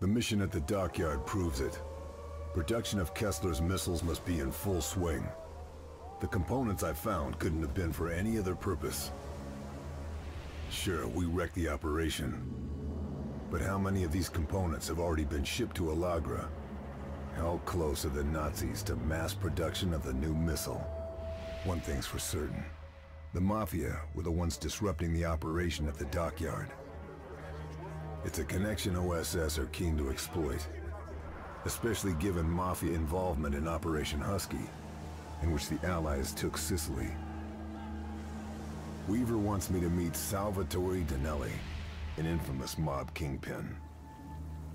The mission at the dockyard proves it. Production of Kessler's missiles must be in full swing. The components I found couldn't have been for any other purpose. Sure, we wrecked the operation. But how many of these components have already been shipped to Allagra? How close are the Nazis to mass production of the new missile? One thing's for certain. The Mafia were the ones disrupting the operation at the dockyard. It's a connection OSS are keen to exploit. Especially given Mafia involvement in Operation Husky, in which the Allies took Sicily. Weaver wants me to meet Salvatore Danelli, an infamous mob kingpin.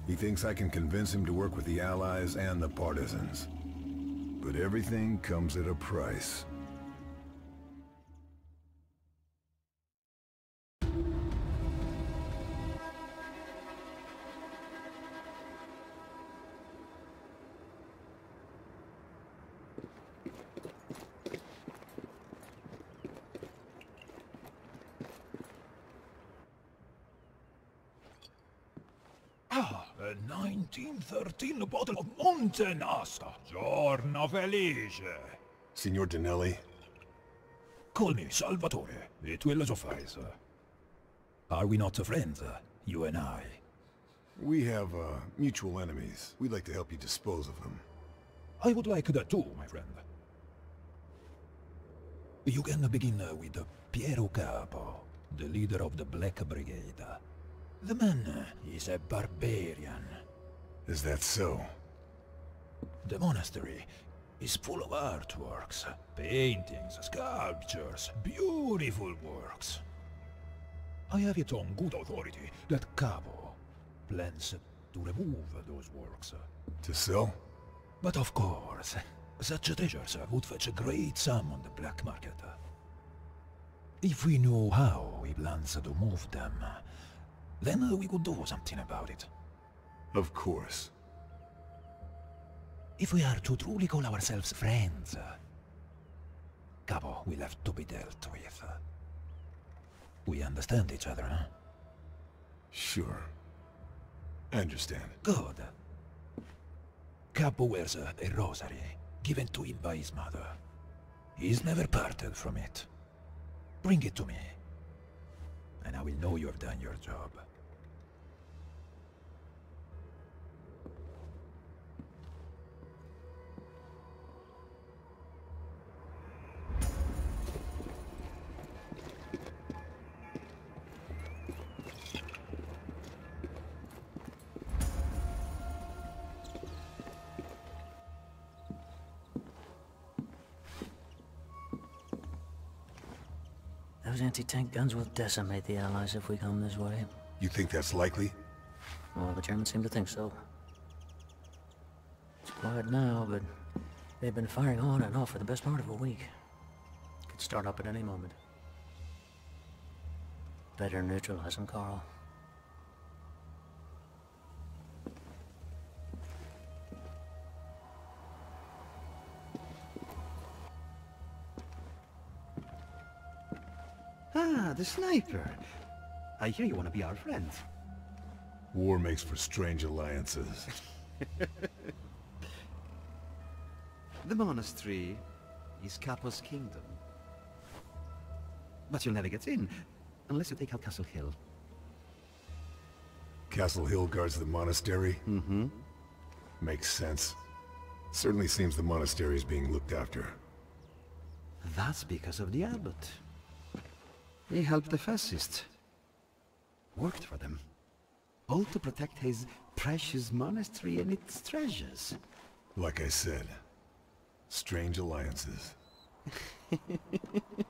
He thinks I can convince him to work with the Allies and the Partisans. But everything comes at a price. 1913 bottle of Montenasta. Giorno felice. Signor Danelli, Call me Salvatore. It will suffice. Are we not friends, you and I? we have, uh, mutual enemies. We'd like to help you dispose of them. I would like that too, my friend. You can begin uh, with Piero Capo, the leader of the Black Brigade. The man is a barbarian. Is that so? The monastery is full of artworks, paintings, sculptures, beautiful works. I have it on good authority that Capo plans to remove those works. To sell? But of course, such treasures would fetch a great sum on the black market. If we knew how he plans to move them, then we could do something about it. Of course. If we are to truly call ourselves friends, uh, Capo will have to be dealt with. We understand each other, huh? Sure. I understand. Good. Capo wears a, a rosary, given to him by his mother. He's never parted from it. Bring it to me, and I will know you have done your job. Anti-tank guns will decimate the Allies if we come this way. You think that's likely? Well, the Germans seem to think so. It's quiet now, but they've been firing on and off for the best part of a week. Could start up at any moment. Better neutralize them, Karl. Ah, the sniper. I hear you want to be our friend. War makes for strange alliances. The monastery is Capo's kingdom. But you'll never get in, unless you take out Castle Hill. Castle Hill guards the monastery? Mm-hmm. Makes sense. Certainly seems the monastery is being looked after. That's because of the abbot. He helped the fascists. Worked for them. All to protect his precious monastery and its treasures. Like I said, strange alliances.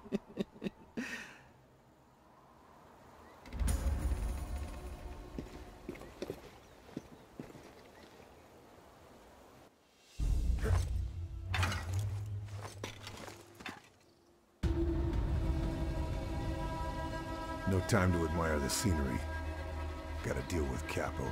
time to admire the scenery. Gotta deal with Capo.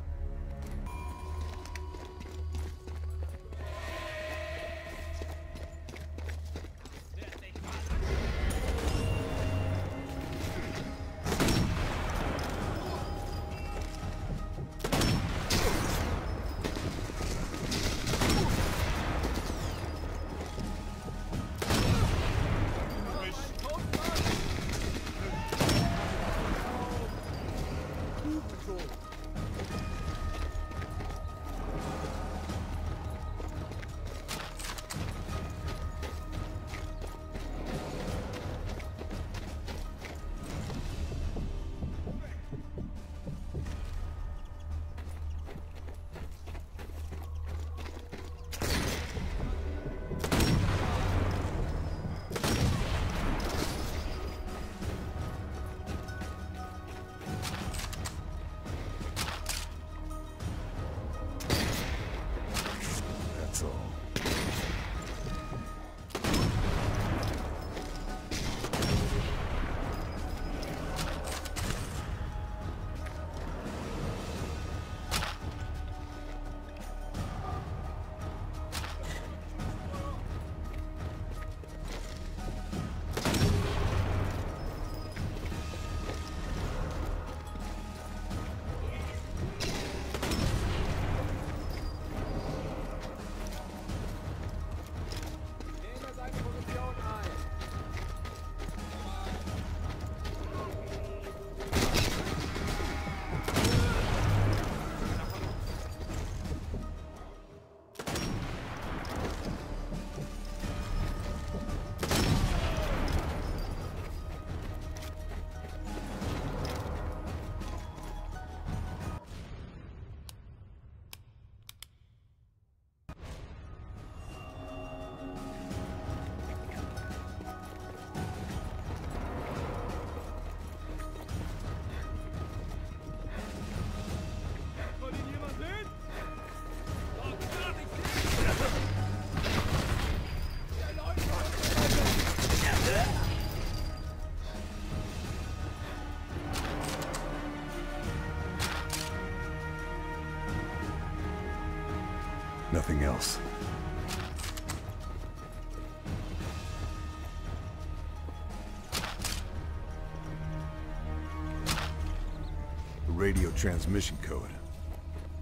Radio transmission code.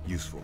Useful.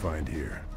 Find here.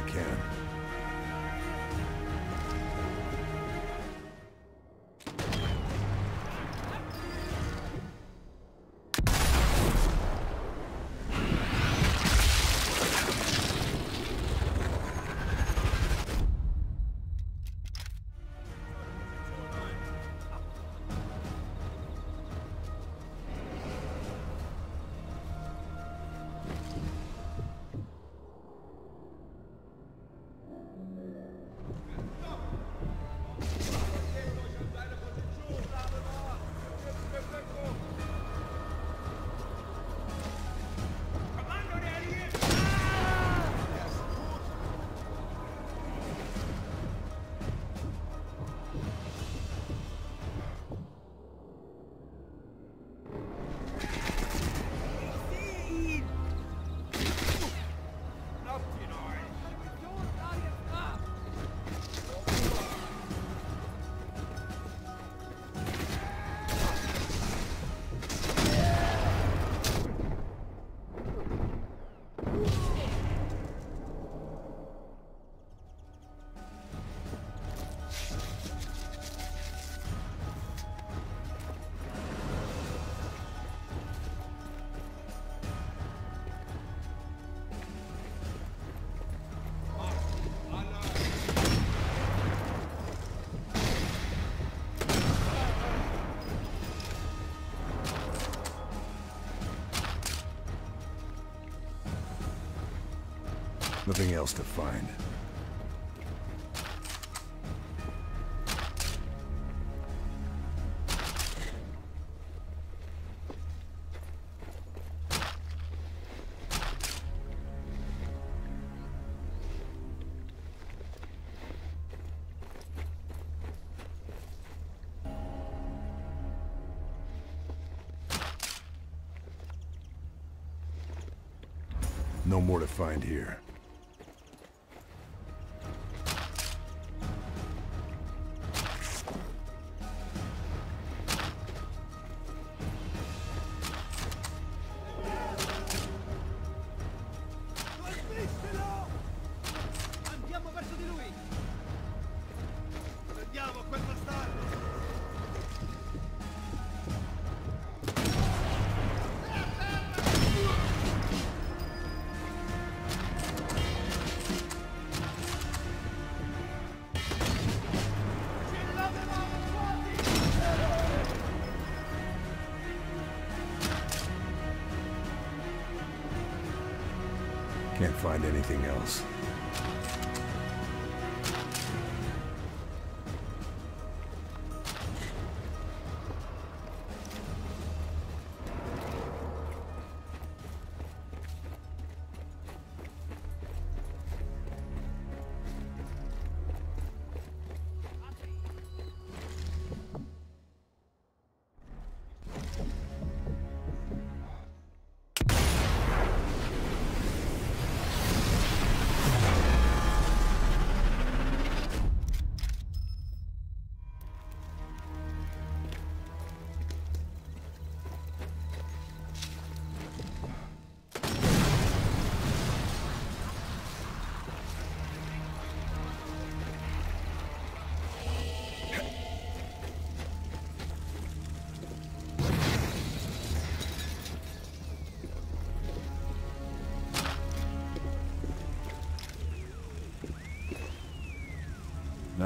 I can. Nothing else to find. No more to find here.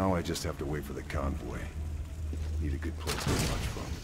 Now I just have to wait for the convoy. Need a good place to watch from.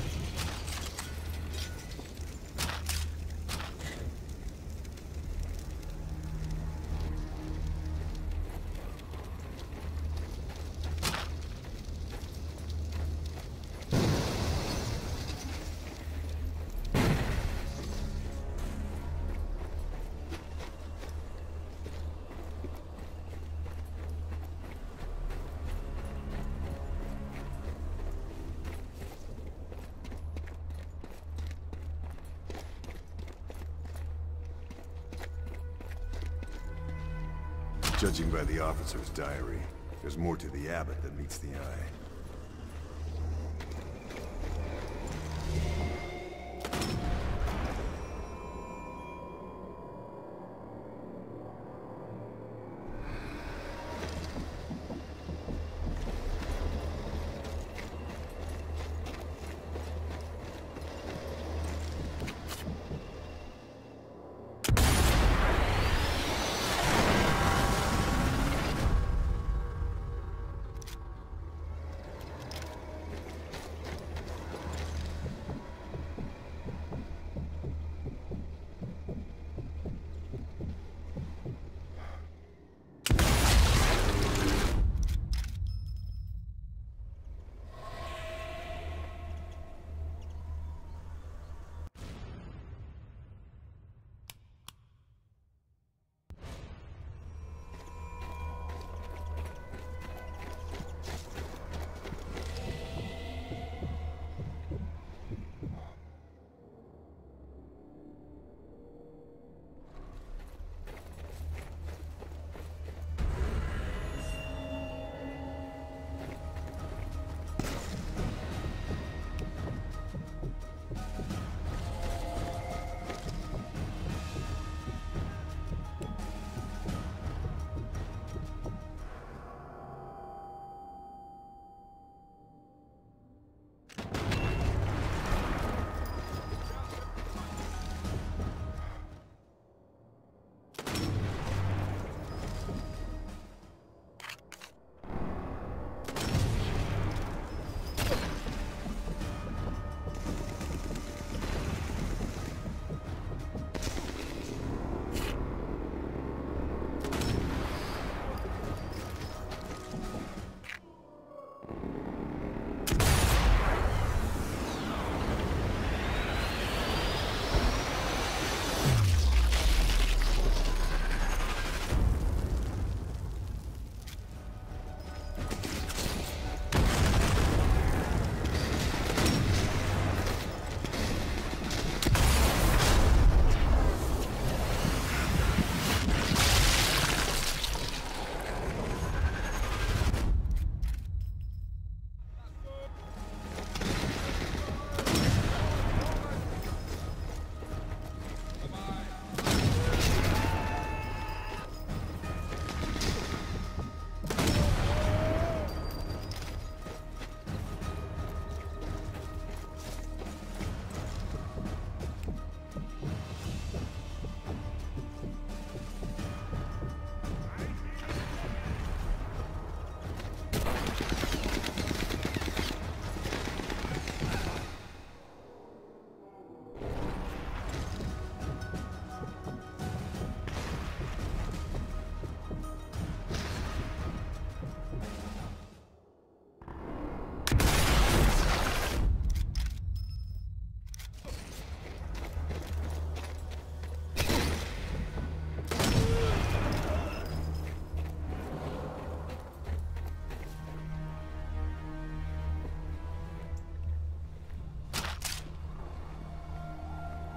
Judging by the officer's diary, there's more to the abbot than meets the eye.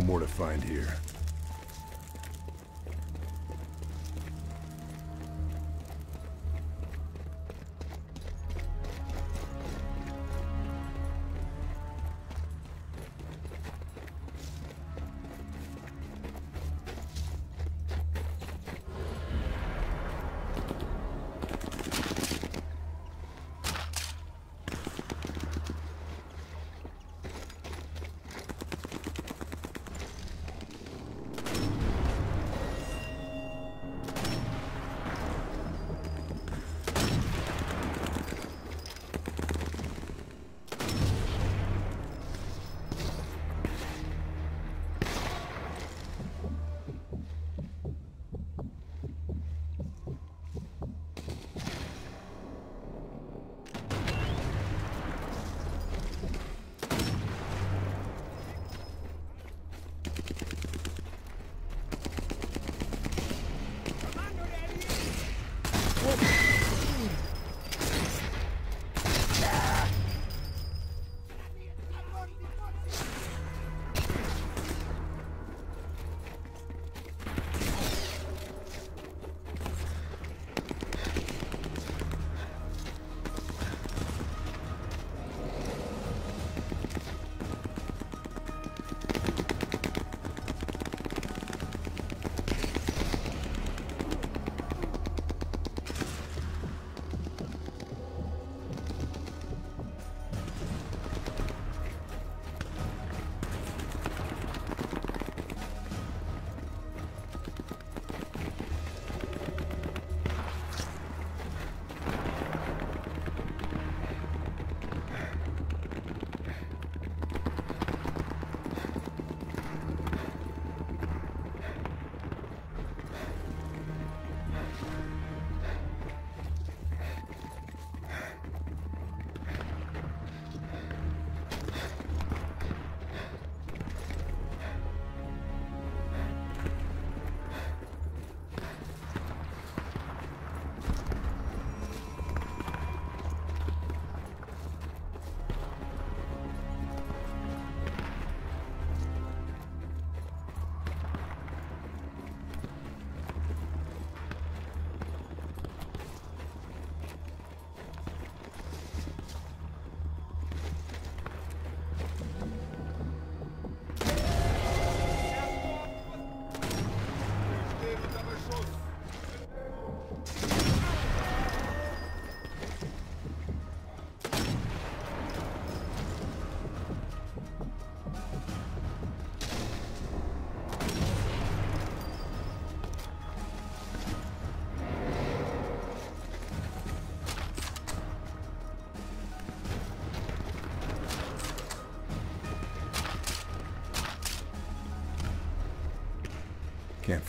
More to find here.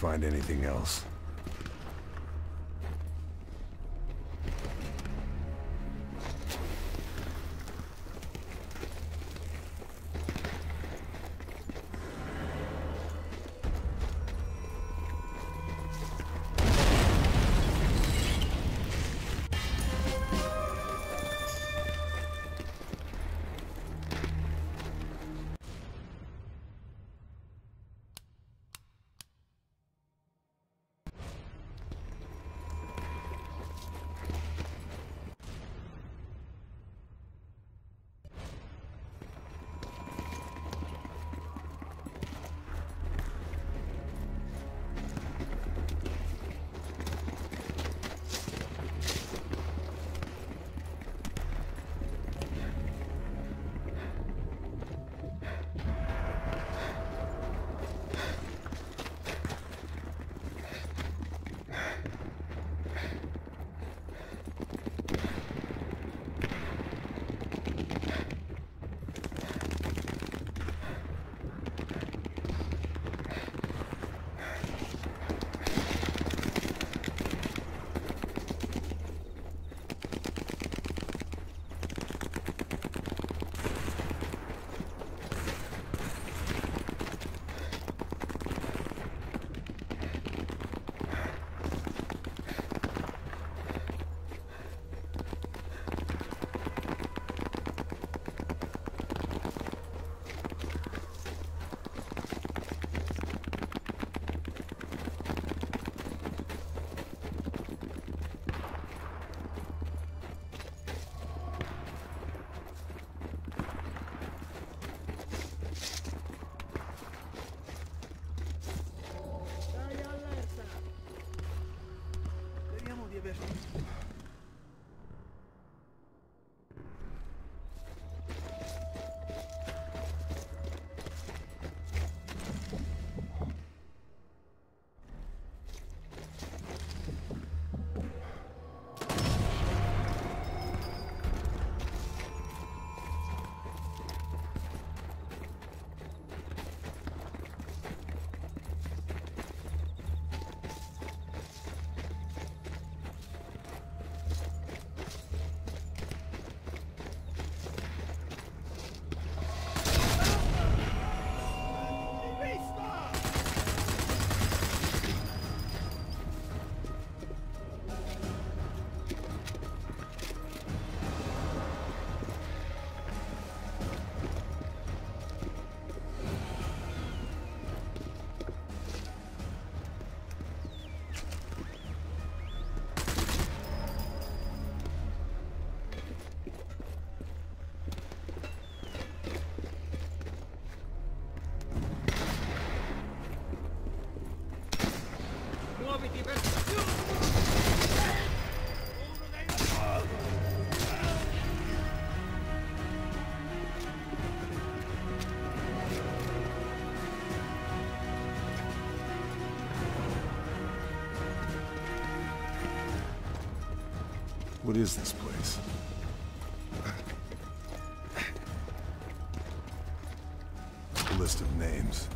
Find anything else. What is this place? A list of names.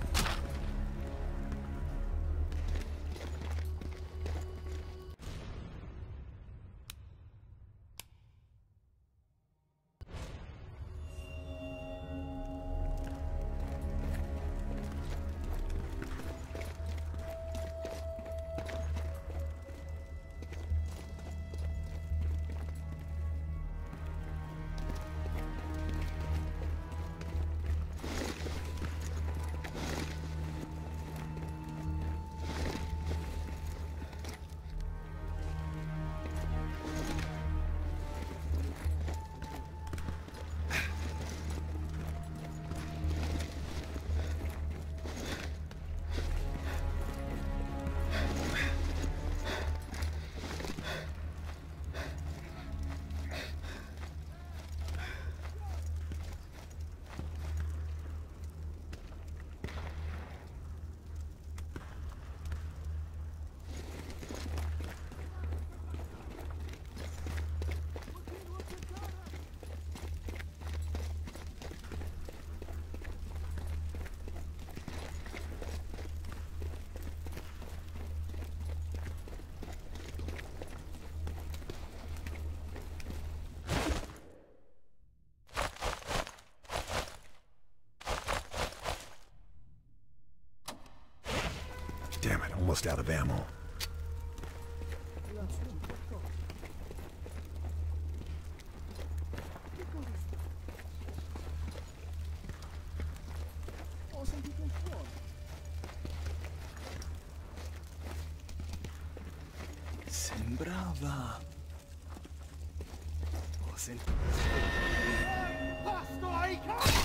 Almost out of ammo. Ho sentito un suono. Sembrava... Ho sentito... Pasto ai cani!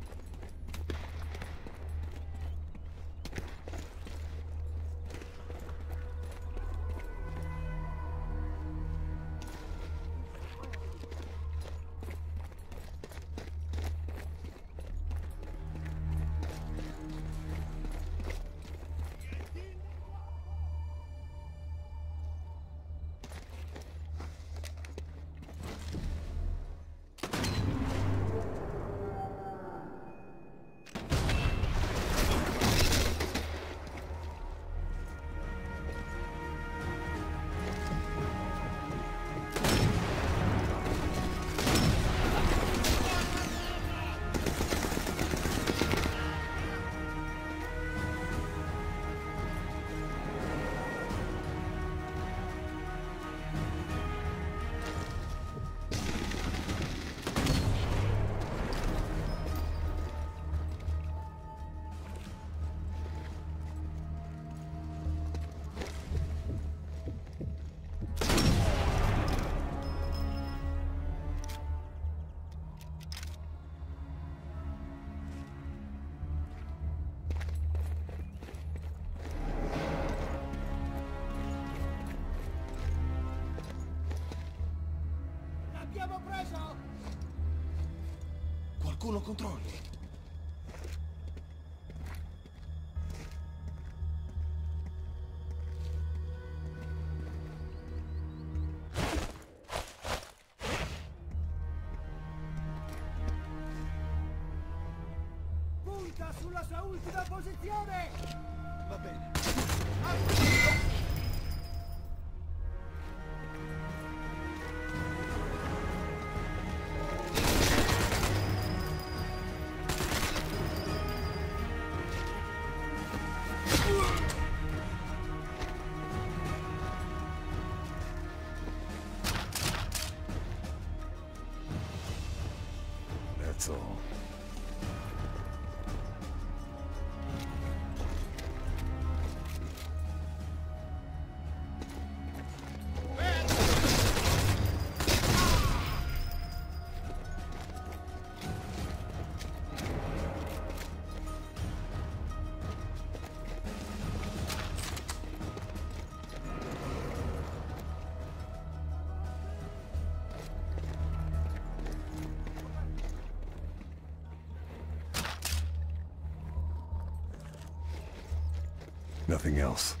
Controlli. Punta sulla sua ultima posizione! Va bene. That's Nothing else.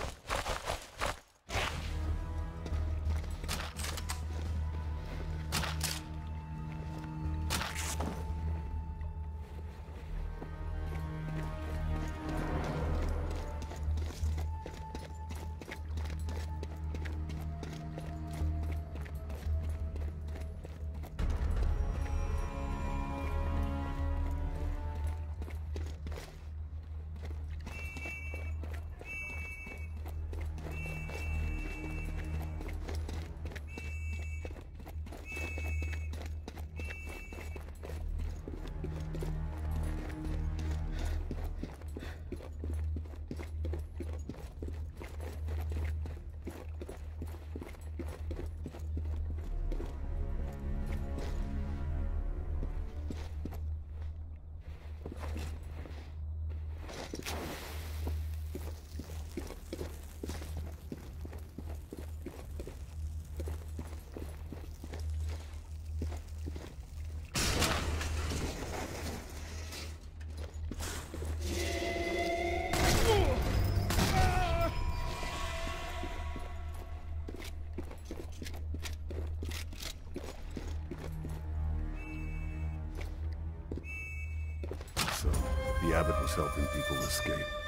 Was helping people escape.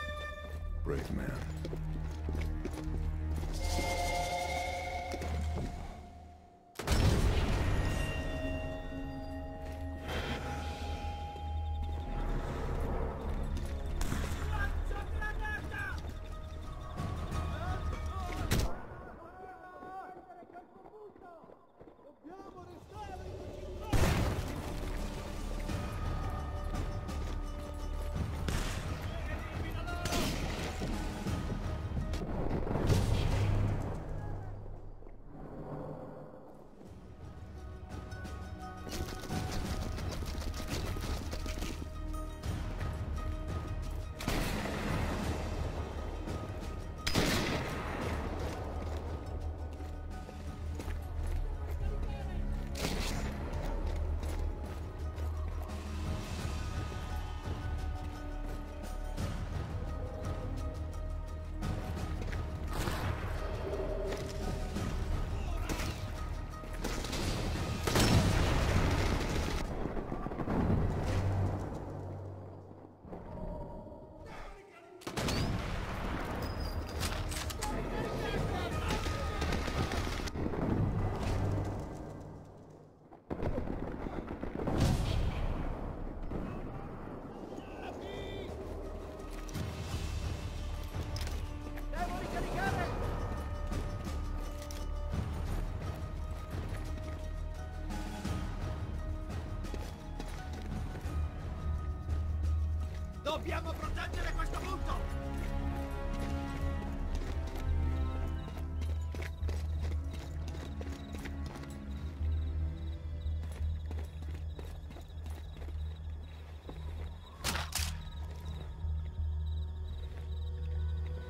Dobbiamo proteggere questo punto!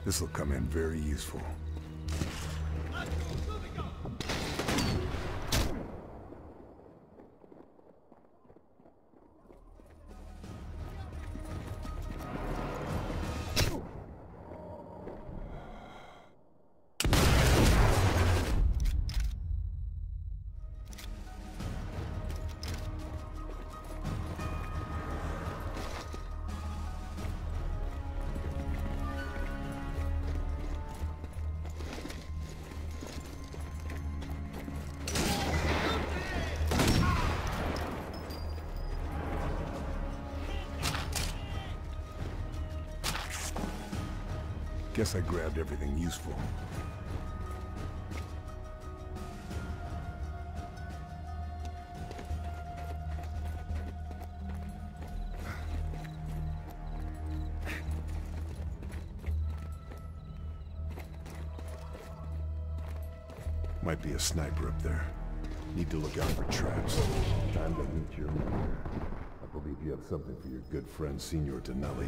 This'll come in very useful. Guess I grabbed everything useful. Might be a sniper up there. Need to look out for traps. Time to meet your leader. I believe you have something for your good friend, Signor Tonelli.